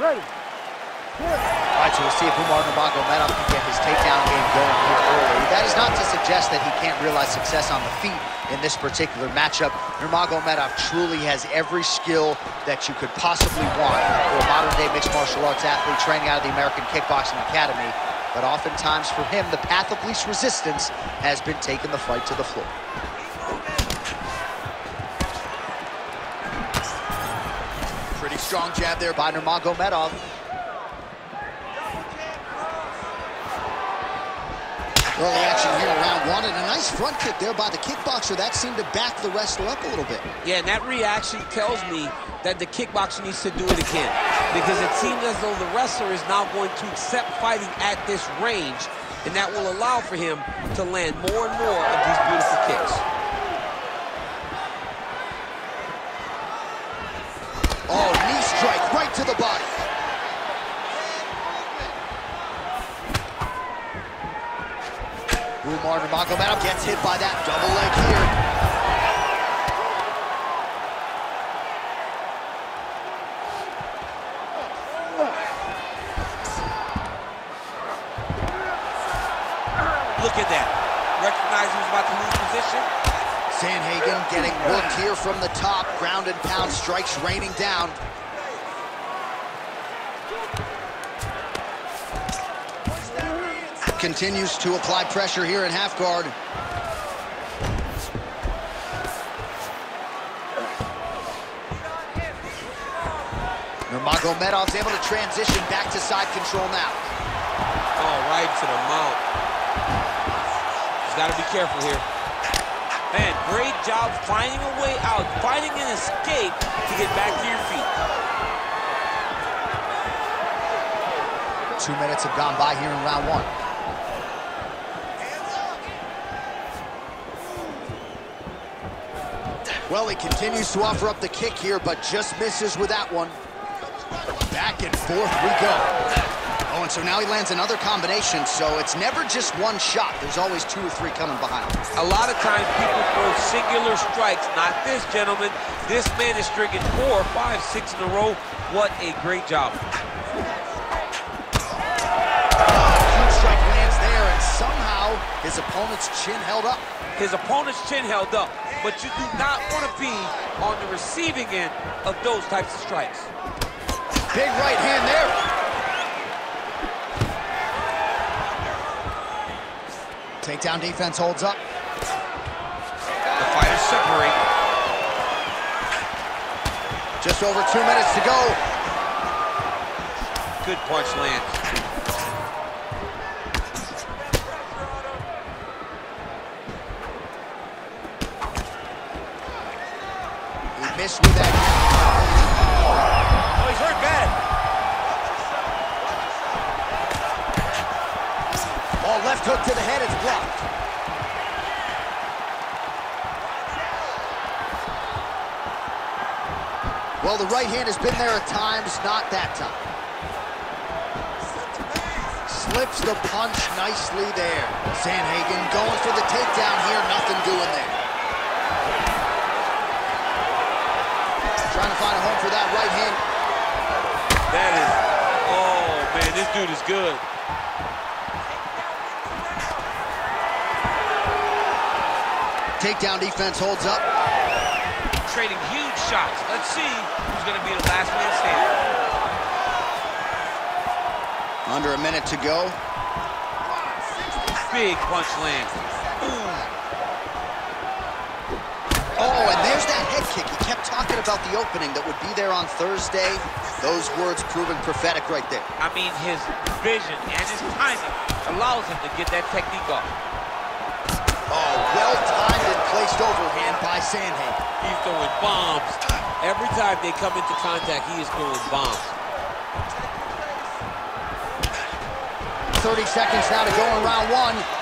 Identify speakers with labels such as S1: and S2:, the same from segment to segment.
S1: Ready.
S2: All right, so we'll see if Umar Nurmagomedov can get his takedown game going here early. That is not to suggest that he can't realize success on the feet in this particular matchup. Nurmagomedov truly has every skill that you could possibly want for a modern-day mixed martial arts athlete training out of the American Kickboxing Academy. But oftentimes for him, the path of least resistance has been taking the fight to the floor. Strong jab there by Nurmagomedov.
S3: Early action here in round one, and a nice front kick there by the kickboxer. That seemed to back the wrestler up a little bit.
S4: Yeah, and that reaction tells me that the kickboxer needs to do it again. Because it seems as though the wrestler is now going to accept fighting at this range, and that will allow for him to land more and more of these beautiful kicks.
S3: Oh, knee strike right to the body.
S2: Umar Nurmagomedov gets hit by that double leg here.
S4: Look at that. Recognize who's about to lose position.
S2: Sandhagen getting worked here from the top. Ground and pound strikes raining down.
S3: Continues to apply pressure here in half guard.
S2: Nurmagomedov's able to transition back to side control now.
S4: Oh, right to the mount. He's got to be careful here. Man, great job finding a way out, finding an escape to get back to your feet.
S2: Two minutes have gone by here in round one. Well, he continues to offer up the kick here, but just misses with that one. Back and forth we go.
S3: Oh, and so now he lands another combination, so it's never just one shot. There's always two or three coming behind.
S4: A lot of times people throw singular strikes. Not this gentleman. This man is striking four, five, six in a row. What a great job.
S2: Huge strike lands there, and somehow his opponent's chin held up.
S4: His opponent's chin held up, but you do not want to be on the receiving end of those types of strikes.
S2: Big right hand there. Takedown defense holds up.
S4: The fighters separate.
S2: Just over two minutes to go.
S4: Good punch lands.
S2: He missed with that.
S4: Oh, he's hurt bad.
S2: Oh, left hook to the head, it's blocked. Well, the right hand has been there at times, not that time. Slips the punch nicely there. Sandhagen going for the takedown here, nothing doing there. Trying to find a home for that right hand.
S4: That is, oh man, this dude is good.
S2: Takedown defense holds up.
S4: Trading huge shots. Let's see who's going to be the last man standing.
S3: Under a minute to go.
S4: Big punch lands.
S2: Oh, and there's that head kick. He kept talking about the opening that would be there on Thursday. Those words proven prophetic right there.
S4: I mean, his vision and his timing allows him to get that technique off.
S2: Oh, well-timed and placed overhand by Sandhagen.
S4: He's throwing bombs. Every time they come into contact, he is throwing bombs.
S2: 30 seconds now to go in round one.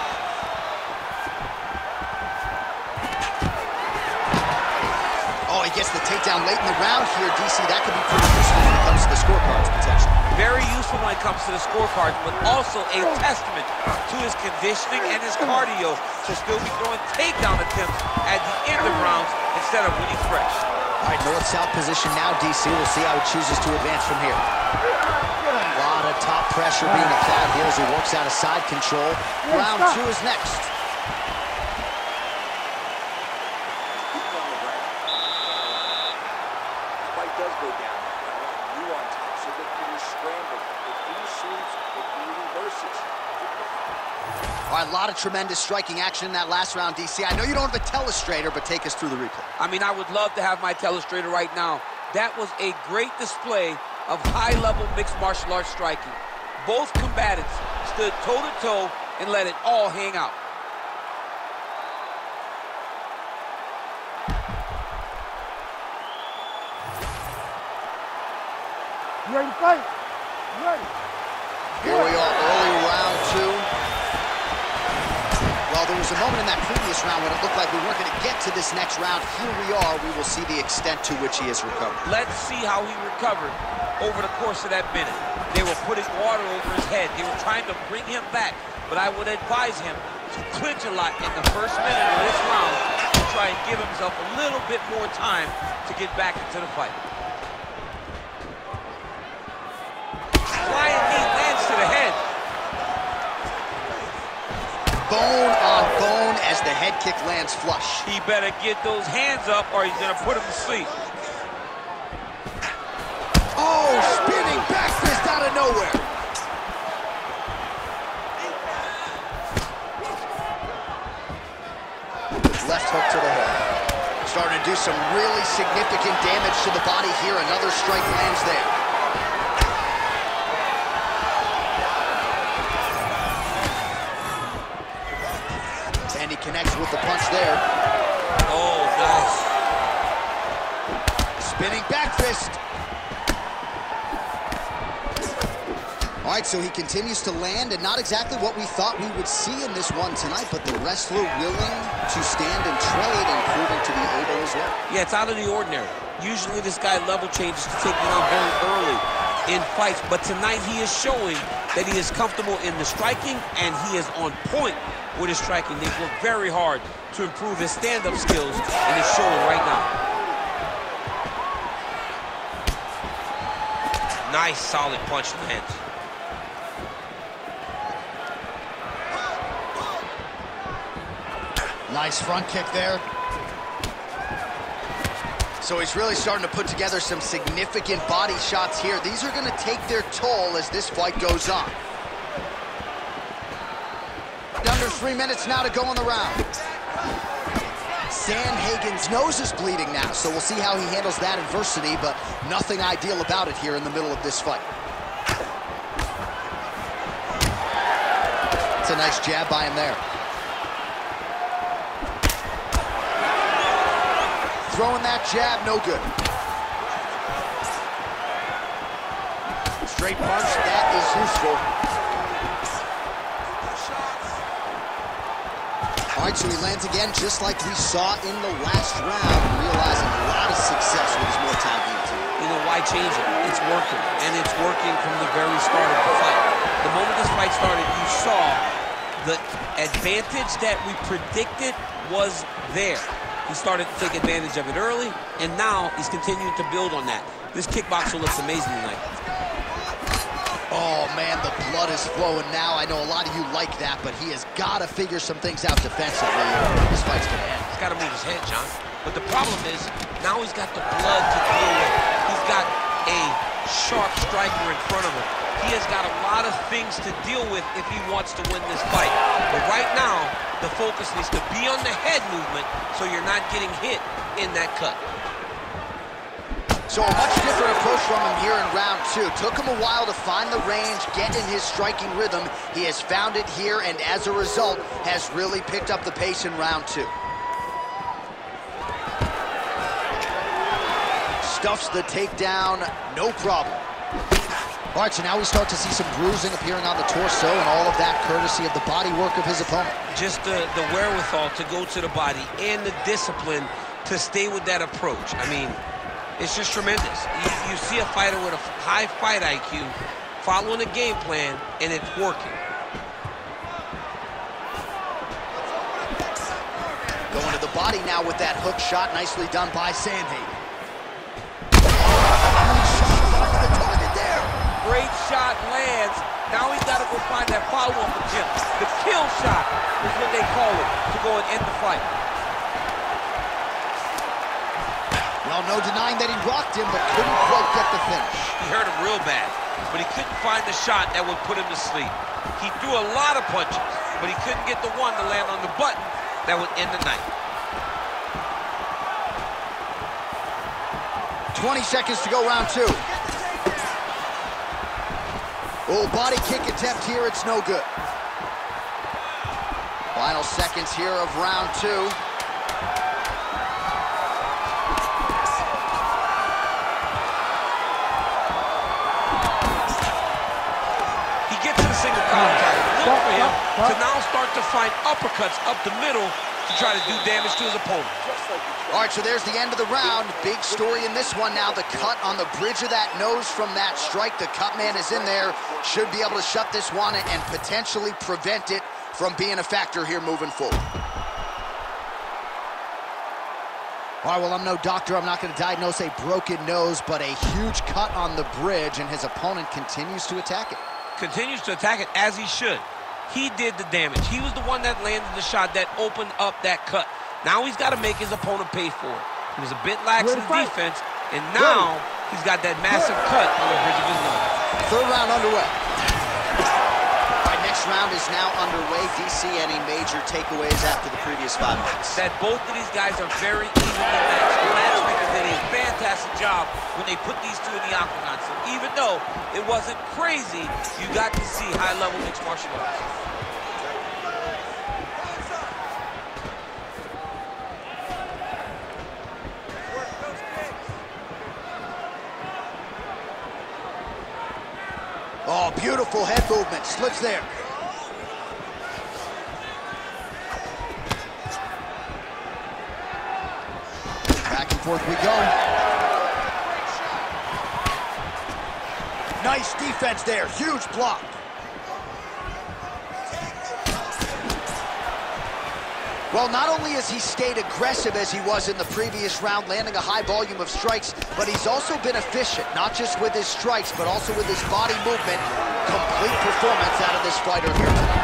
S2: He gets the takedown late in the round here, DC. That could be pretty useful when it comes to the scorecards, potentially.
S4: Very useful when it comes to the scorecards, but also a testament to his conditioning and his cardio to still be throwing takedown attempts at the end of rounds instead of winning fresh.
S2: All right, north-south position now, DC. We'll see how he chooses to advance from here. A lot of top pressure being applied here as he works out of side control. Round two is next.
S5: fight does go down, I want you on top. So look for your scramble. If he sweeps, if he reverses.
S2: All right, a lot of tremendous striking action in that last round, DC. I know you don't have a telestrator, but take us through the replay.
S4: I mean, I would love to have my telestrator right now. That was a great display of high-level mixed martial arts striking. Both combatants stood toe-to-toe -to -toe and let it all hang out.
S6: You ready to fight? You ready?
S2: Here we are, early round two. Well, there was a moment in that previous round when it looked like we weren't going to get to this next round. Here we are. We will see the extent to which he has recovered.
S4: Let's see how he recovered over the course of that minute. They were putting water over his head. They were trying to bring him back. But I would advise him to clinch a lot in the first minute of this round to try and give himself a little bit more time to get back into the fight. The head
S2: kick lands flush.
S4: He better get those hands up or he's going to put him to sleep.
S2: Oh, spinning back fist out of nowhere. Left hook to the head. Starting to do some really significant damage to the body here. Another strike lands there. Punch there.
S4: Oh, nice.
S2: Spinning back fist. All right, so he continues to land, and not exactly what we thought we would see in this one tonight, but the wrestler willing to stand and trade and proving to be able as well.
S4: Yeah, it's out of the ordinary. Usually this guy level changes to take it on very early in fights, but tonight he is showing that he is comfortable in the striking and he is on point with his striking. They've worked very hard to improve his stand-up skills and it's showing right now. Nice, solid punch lands.
S2: Nice front kick there. So he's really starting to put together some significant body shots here. These are going to take their toll as this fight goes on. Under three minutes now to go in the round. Sandhagen's nose is bleeding now, so we'll see how he handles that adversity, but nothing ideal about it here in the middle of this fight. It's a nice jab by him there. Throwing that jab, no good. Straight punch, that is useful. All right, so he lands again, just like we saw in the last round, realizing a lot of success with his Muay guillotine.
S4: You know, why change it? It's working, and it's working from the very start of the fight. The moment this fight started, you saw the advantage that we predicted was there. He started to take advantage of it early, and now he's continuing to build on that. This kickboxer looks amazing tonight.
S2: Oh, man, the blood is flowing now. I know a lot of you like that, but he has got to figure some things out defensively. This fight's going to end.
S4: He's got to move his head, John. But the problem is, now he's got the blood to deal with. He's got sharp striker in front of him. He has got a lot of things to deal with if he wants to win this fight. But right now, the focus needs to be on the head movement so you're not getting hit in that cut.
S2: So a much different approach from him here in round two. Took him a while to find the range, get in his striking rhythm. He has found it here, and as a result, has really picked up the pace in round two. Stuffs the takedown, no problem. All right, so now we start to see some bruising appearing on the torso, and all of that courtesy of the body work of his opponent.
S4: Just the, the wherewithal to go to the body and the discipline to stay with that approach. I mean, it's just tremendous. You, you see a fighter with a high fight IQ following a game plan, and it's working.
S2: Going to the body now with that hook shot, nicely done by Sandhagen. great shot lands.
S4: Now he's got to go find that follow-up attempt. The kill shot is what they call it to go and end the fight.
S2: Well, no denying that he rocked him, but couldn't quite get the finish.
S4: He hurt him real bad, but he couldn't find the shot that would put him to sleep. He threw a lot of punches, but he couldn't get the one to land on the button that would end the night.
S2: 20 seconds to go round two. Oh, body kick attempt here, it's no good. Final seconds here of round two.
S4: He gets in single contact. Look for him to now start to find uppercuts up the middle to try to do damage to his opponent.
S2: All right, so there's the end of the round. Big story in this one now. The cut on the bridge of that nose from that strike. The cut man is in there. Should be able to shut this one and potentially prevent it from being a factor here moving forward. All right, well, I'm no doctor. I'm not going to diagnose a broken nose, but a huge cut on the bridge, and his opponent continues to attack it.
S4: Continues to attack it as he should. He did the damage. He was the one that landed the shot that opened up that cut. Now he's got to make his opponent pay for it. He was a bit lax in defense, and now he's got that massive cut on the bridge of his nose.
S2: Third round underway. All right, next round is now underway. DC, any major takeaways after the previous five minutes?
S4: That both of these guys are very evenly matched. The matchmakers did a fantastic job when they put these two in the octagon. So even though it wasn't crazy, you got to see high-level mixed martial arts.
S2: Oh, beautiful head movement. Slips there. Back and forth we go. Nice defense there. Huge block. Well, not only has he stayed aggressive as he was in the previous round, landing a high volume of strikes, but he's also been efficient, not just with his strikes, but also with his body movement. Complete performance out of this fighter here.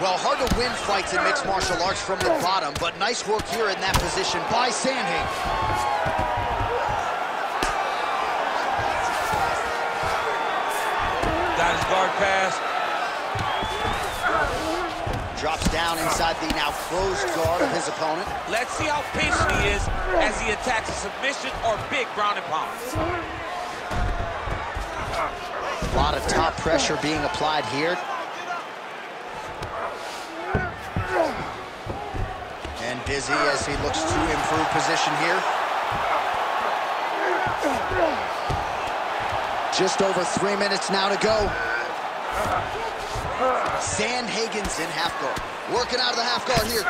S2: Well, hard to win fights in mixed martial arts from the bottom, but nice work here in that position by Sandhagen.
S4: Got his guard pass.
S2: Drops down inside the now closed guard of his opponent.
S4: Let's see how patient he is as he attacks a submission or big ground and pound.
S2: A lot of top pressure being applied here. And Dizzy as he looks to improve position here. Just over three minutes now to go. Sandhagen's in half guard. Working out of the half guard here.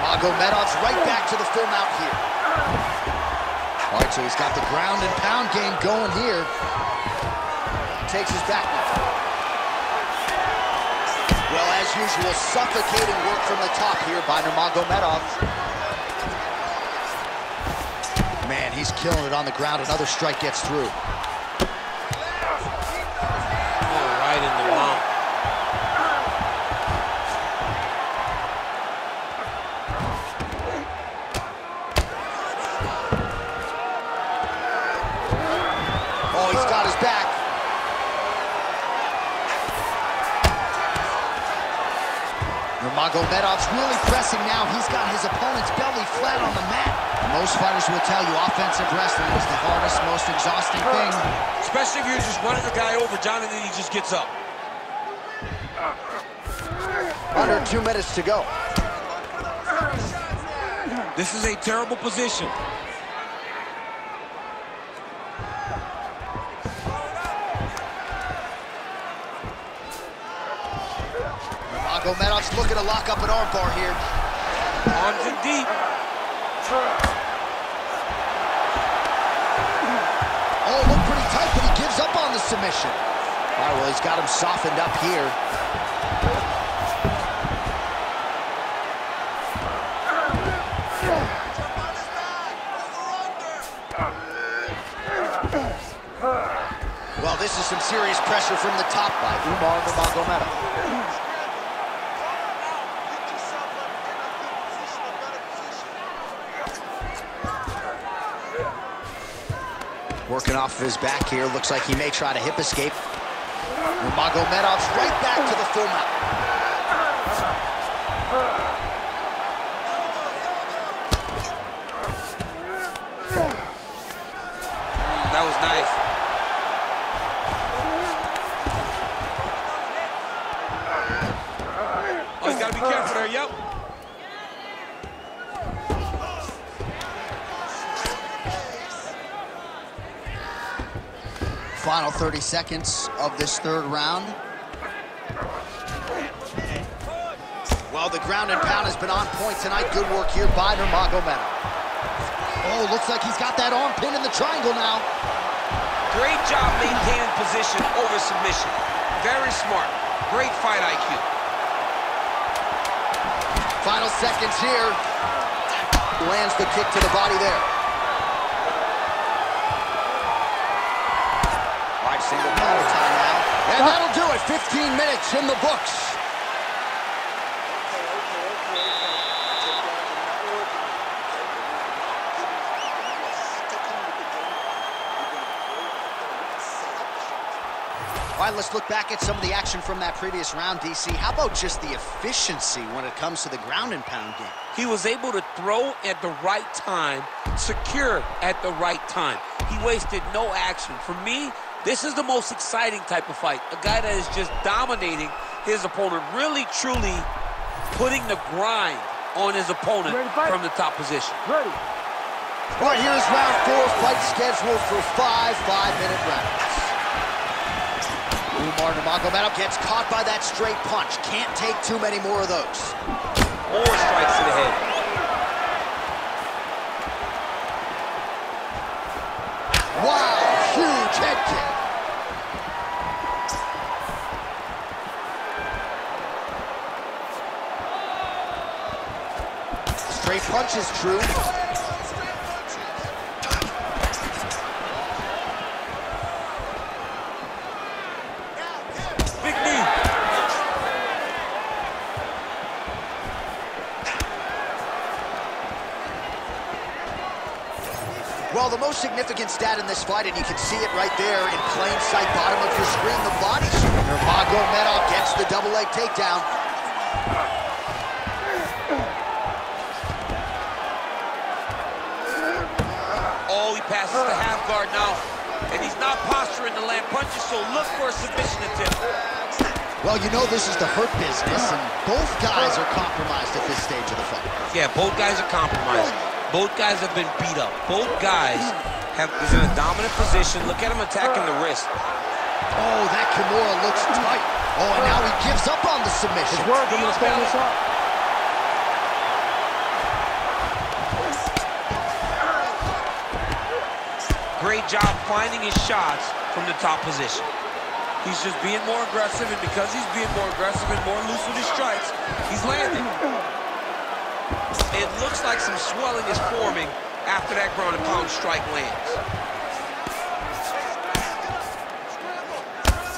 S2: Magomedov's right back to the full mount here. All right, so he's got the ground and pound game going here. Takes his back now. Well, as usual, suffocating work from the top here by Nurmagomedov. He's killing it on the ground. Another strike gets through.
S4: Oh, right in the mouth.
S2: Oh, he's got his back. Nurmagomedov's really pressing now. He's got his opponent's belly flat on the mat. Most fighters will tell you offensive wrestling is the hardest, most exhausting thing.
S4: Especially if you're just running the guy over, John, and then he just gets up.
S2: Under two minutes to go.
S4: This is a terrible position.
S2: Nurmagomedov's looking to lock up an armbar here.
S4: Arms in deep.
S2: submission. All right, well, he's got him softened up here. Well, this is some serious pressure from the top by Umar Nurmagomedov. Working off of his back here. Looks like he may try to hip escape. Nurmagomedov's right back to the full mount.
S4: That was nice. Oh, he's got to be careful there. Yep.
S2: Final 30 seconds of this third round. Well, the ground and pound has been on point tonight. Good work here by Nurmagomedov. Oh, looks like he's got that arm pin in the triangle now.
S4: Great job maintaining position over submission. Very smart. Great fight IQ.
S2: Final seconds here. Lands the kick to the body there. And that'll do it. 15 minutes in the books. All right, let's look back at some of the action from that previous round, DC. How about just the efficiency when it comes to the ground and pound game?
S4: He was able to throw at the right time, secure at the right time. He wasted no action. For me, this is the most exciting type of fight. A guy that is just dominating his opponent, really, truly putting the grind on his opponent
S6: Ready to fight?
S4: from the top position.
S6: Ready.
S2: All right, here's round four. Fight scheduled for five five-minute rounds. Umar Nurmagomedov gets caught by that straight punch. Can't take too many more of those.
S4: More strikes to the head.
S2: Wow, huge head kick. Punch is true.
S4: Big knee.
S2: Well, the most significant stat in this fight, and you can see it right there in plain sight, bottom of your screen, the body shot. Nurmagomedov gets the double leg takedown.
S4: He passes the half guard now. And he's not posturing to land punches, so look for a submission attempt.
S2: Well, you know this is the hurt business, and both guys are compromised at this stage of the fight.
S4: Yeah, both guys are compromised. Both guys have been beat up. Both guys have is in a dominant position. Look at him attacking the wrist.
S2: Oh, that Kimura looks tight. Oh, and now he gives up on the submission.
S6: It's working. Let's stand this up.
S4: Great job finding his shots from the top position. He's just being more aggressive, and because he's being more aggressive and more loose with his strikes, he's landing. It looks like some swelling is forming after that ground and pound strike lands.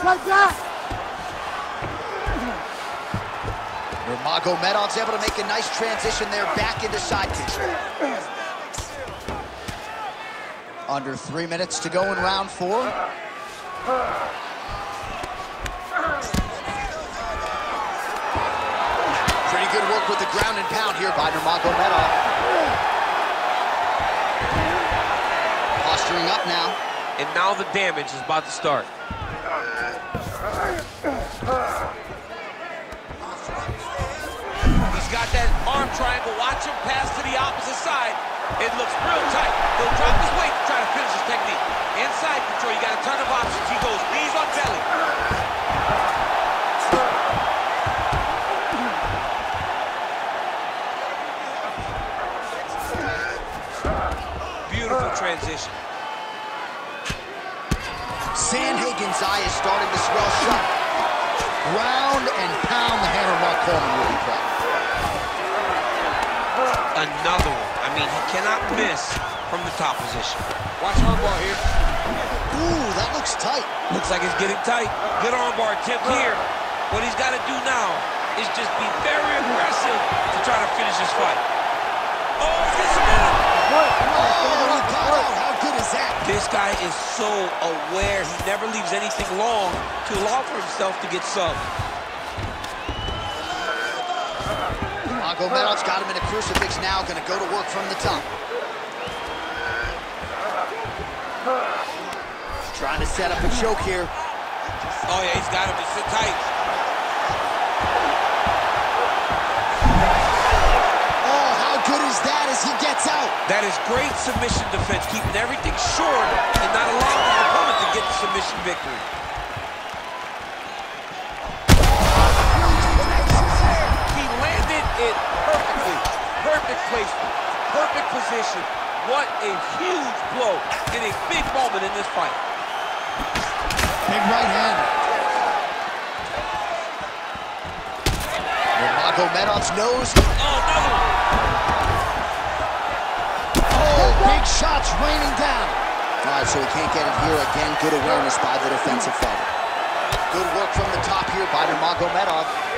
S6: Like that.
S2: Nurmagomedov's able to make a nice transition there back into side control. Under three minutes to go in round four. Pretty good work with the ground and pound here by Nurmagomedov. Posturing up now.
S4: And now the damage is about to start. He's got that arm triangle. Watch him pass to the opposite side. It looks real tight. He'll drop his weight to try to finish his technique. Inside control, you got a ton of options. He goes knees on belly. Beautiful transition.
S2: Sandhagen's eye is starting to swell shut. Ground and pound the hammer Mark Coleman will be proud.
S4: Another one. I mean, he cannot miss from the top position. Watch hardball here.
S2: Ooh, that looks tight.
S4: Looks like it's getting tight. Good armbar tip here. What he's got to do now is just be very aggressive to try to finish this fight. Oh, he's gets submitted.
S6: What?
S2: Oh,
S6: come
S2: he
S6: on,
S2: got
S6: come on.
S2: out. Oh, how good is that?
S4: This guy is so aware. He never leaves anything long to allow for himself to get subbed.
S2: Magomedov's got him in a crucifix now, going to go to work from the top. Trying to set up a choke here.
S4: Oh, yeah, he's got him to sit tight.
S2: Oh, how good is that as he gets out?
S4: That is great submission defense, keeping everything short and not allowing the opponent to get the submission victory. Perfect placement, perfect position. What a huge blow in a big moment in this fight.
S2: Big right hand. Magomedov's nose.
S4: Oh, another one.
S2: Oh, big shots raining down. All right, so he can't get it here again. Good awareness by the defensive fighter. Good work from the top here by Nurmagomedov.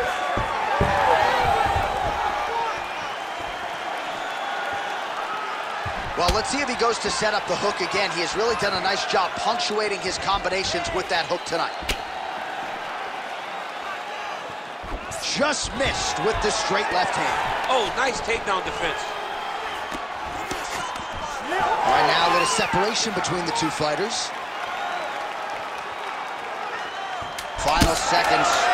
S2: Well, let's see if he goes to set up the hook again. He has really done a nice job punctuating his combinations with that hook tonight. Just missed with the straight left hand.
S4: Oh, nice takedown defense.
S2: All right, now a little separation between the two fighters. Final seconds.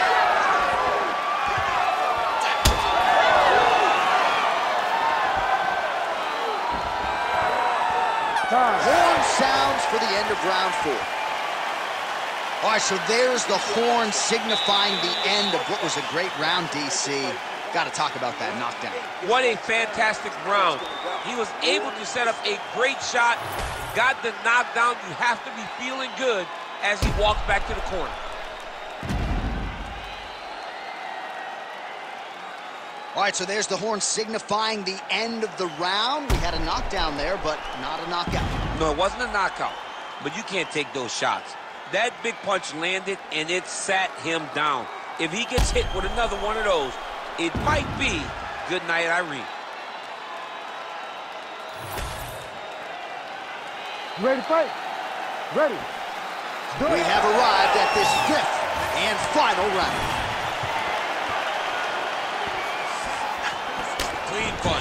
S2: For the end of round four. All right, so there's the horn signifying the end of what was a great round, DC. Got to talk about that knockdown.
S4: What a fantastic round. He was able to set up a great shot, got the knockdown. You have to be feeling good as he walks back to the corner.
S2: All right, so there's the horn signifying the end of the round. We had a knockdown there, but not a knockout.
S4: No, it wasn't a knockout, but you can't take those shots. That big punch landed, and it sat him down. If he gets hit with another one of those, it might be good night, Irene.
S6: You ready to fight? Ready. Do
S2: We
S6: it.
S2: have arrived at this fifth and final round.
S4: Clean punch.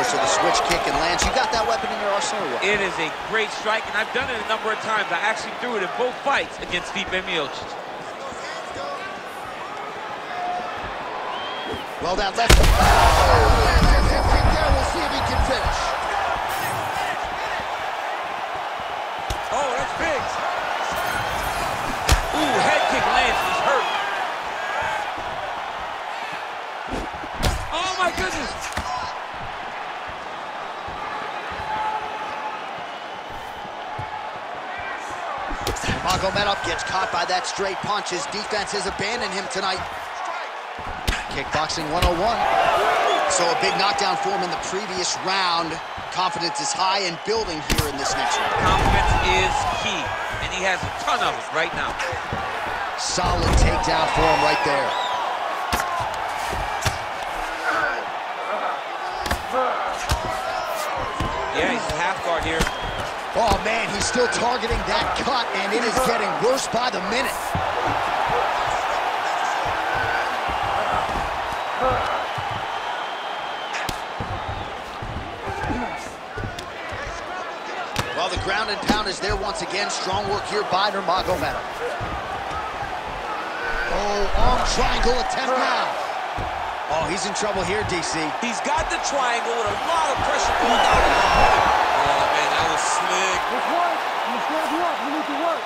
S2: Goes to the switch kick and lands. You got that weapon in your arsenal?
S4: It is a great strike, and I've done it a number of times. I actually threw it in both fights against Stipe Miocic.
S2: Well, that left. Oh, head kick there. We'll see if he can finish.
S4: Oh, that's big. Ooh, head kick lands. He's hurt.
S2: Magomedov gets caught by that straight punch. His defense has abandoned him tonight. Kickboxing 101. So a big knockdown for him in the previous round. Confidence is high and building here in this next round.
S4: Confidence is key, and he has a ton of it right now.
S2: Solid takedown for him right there.
S4: Yeah, he's half guard here.
S2: Oh, man, he's still targeting that cut, and it is getting worse by the minute. Well, the ground and pound is there once again. Strong work here by Nurmagomedov. Oh, arm triangle attempt now. Oh, he's in trouble here, DC.
S4: He's got the triangle with a lot of pressure going down man, that was slick.
S6: Work. You up. We need to work.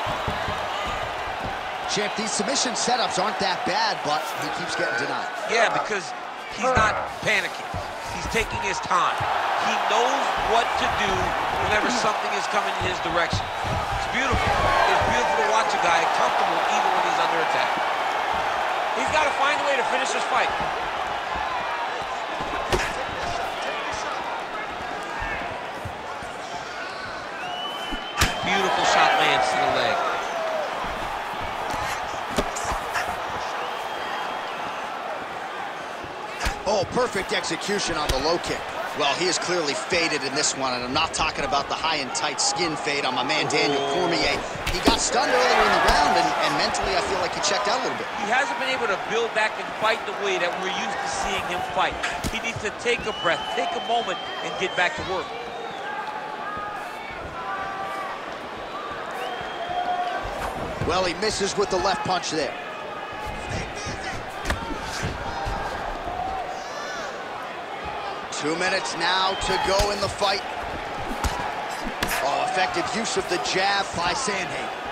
S2: Champ, these submission setups aren't that bad, but he keeps getting denied.
S4: Yeah, because he's not panicking. He's taking his time. He knows what to do whenever something is coming in his direction. It's beautiful. It's beautiful to watch a guy comfortable even when he's under attack. He's got to find a way to finish this fight. Beautiful shot lands to the leg.
S2: Oh, perfect execution on the low kick. Well, he is clearly faded in this one, and I'm not talking about the high and tight skin fade on my man Daniel
S4: Oh.
S2: Cormier. He got stunned earlier in the round, and, and mentally I feel like he checked out a little bit.
S4: He hasn't been able to build back and fight the way that we're used to seeing him fight. He needs to take a breath, take a moment, and get back to work.
S2: Well, he misses with the left punch there. Two minutes now to go in the fight. Oh, effective use of the jab by Sandhagen.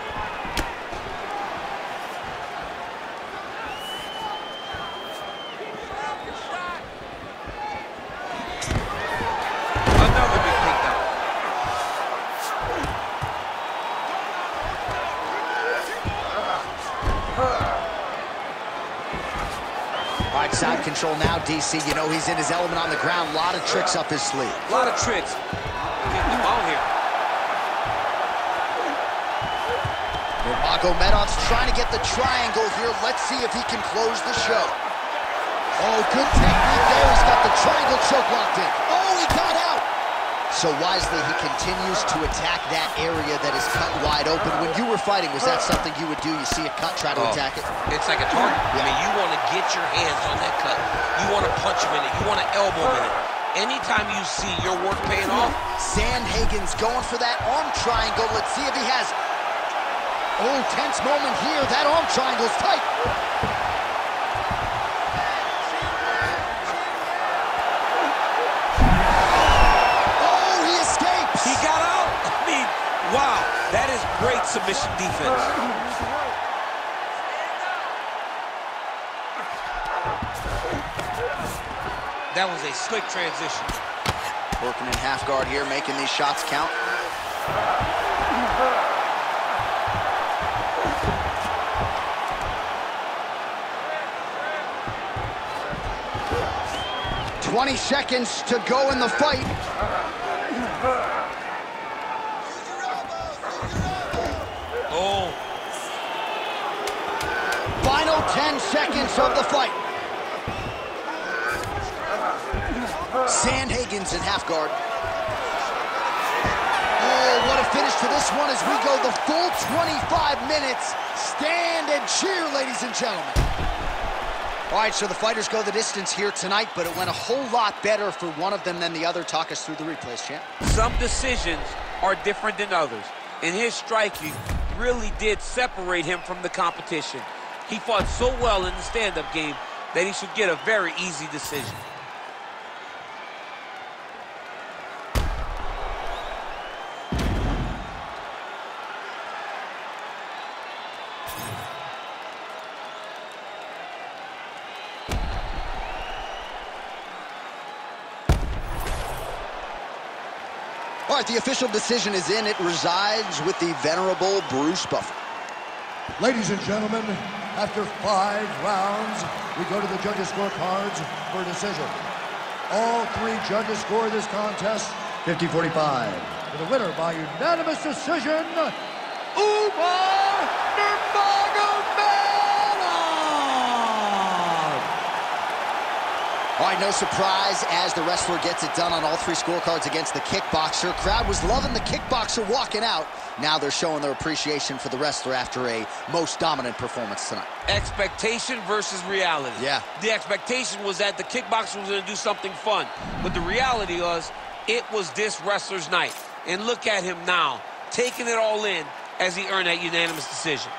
S1: Control now, DC. You know he's in his element on the ground. A lot of tricks up his sleeve.
S4: A lot of tricks. Getting them out here.
S2: Magomedov's trying to get the triangle here. Let's see if he can close the show. Oh, good technique there. He's got the triangle choke locked in. Oh, he got out. So wisely, he continues to attack that area that is cut wide open. When you were fighting, was that something you would do? You see a cut, try to
S4: Oh,
S2: attack it?
S4: It's like a target. I mean, you want to get your hands on that cut. You want to punch him in it. You want to elbow him in it. Anytime you see your work paying off,
S2: Sandhagen's going for that arm triangle. Let's see if he has. Oh, tense moment here. That arm triangle's tight.
S4: Great submission defense. That was a slick transition.
S2: Working in half guard here, making these shots count. Twenty seconds to go in the fight.
S4: Oh,
S2: Final 10 seconds of the fight. Sandhagen's in half guard. Oh, what a finish to this one as we go the full 25 minutes. Stand and cheer, ladies and gentlemen. All right, so the fighters go the distance here tonight, but it went a whole lot better for one of them than the other. Talk us through the replays, champ.
S4: some decisions are different than others. And his striking really did separate him from the competition. He fought so well in the stand-up game that he should get a very easy decision.
S2: All right, the official decision is in. It resides with the venerable Bruce Buffer.
S6: Ladies and gentlemen, after five rounds, we go to the judges' scorecards for a decision. All three judges score this contest 50-45. For the winner by unanimous decision, Umar Nurmagomedov!
S2: Right, no surprise as the wrestler gets it done on all three scorecards against the kickboxer. Crowd was loving the kickboxer walking out. Now they're showing their appreciation for the wrestler after a most dominant performance tonight.
S4: Expectation versus reality.
S2: Yeah.
S4: The expectation was that the kickboxer was going to do something fun. But the reality was it was this wrestler's night. And look at him now, taking it all in as he earned that unanimous decision.